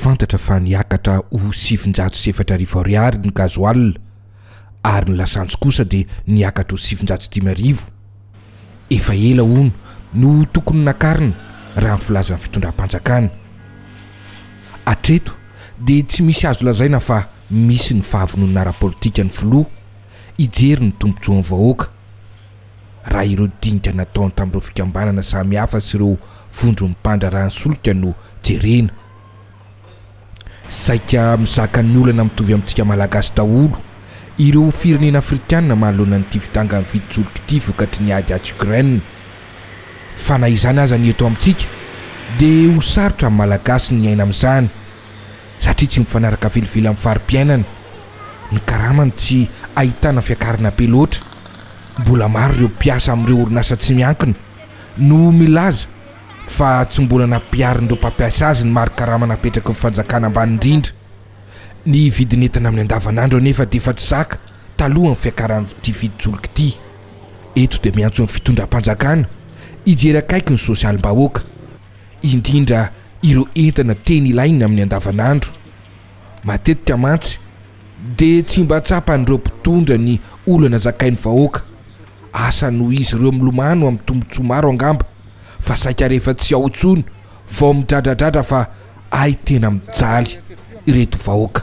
Fantatra fa niakatra ho sivinjato sy efatra arivo ariary ny gasoil ary ny lasantsy kosa dia niakatra ho sivinjato sy dimy arivo. Efa ela hono no tokony nakarina raha ny filazan'ny fitondram-panjakana. Hatreto dia tsy misy azo lazaina fa misy ny fahavononana ara-politikan'ny filoha hijery ny tombontsoan'ny vahoaka. raha ireo dinika nataony tamin'ireo fikambanana samihafa sy ireo vondron'ny mpandraharaha ny solika no jerena. Saika mizaka ny olana mitovy amintsika Malagasy daholo ireo firenena afrikana manoloana an'ity fidangan'ny vidin-tsolika ity vokatry ny ady atsy Ukraine. Fa na izany aza ny eto amintsika dia ho sarotra amin'ny Malagasy ny miaina amin'izany. satria tsy mifanaraka velively amin'ny fari-piainana, ny karamany tsy ahitana fiakarana be loatra. Mbola maro ireo mpiasa amin'ireo orinasa tsy miankina no milaza fa tsy mbola nampiharin'ireo mpampiasa azy ny mari-karama napetraky ny fanjakana ambany indrindra. Ny vidin'entana amin'ny andavanandro anefa dia efa tsy zaka talohan'ny fiakaran'ity vidin-tsolika ity. Eto dia miantso ny fitondram-panjakana hijery akaiky ny sosialim-bahoaka, indrindra ireo entana teny ilainy amin'ny andavanandro. Matetika mantsy dia tsy mba tsapan'ireo mpitondra ny olana zakain'ny vahoaka. Asa noho izy ireo milomano amin'ny tombontsoa maro angamba, fa saika rehefa tsy ao intsony vao midradradradra fa hay tena mijaly ireto vahoaka.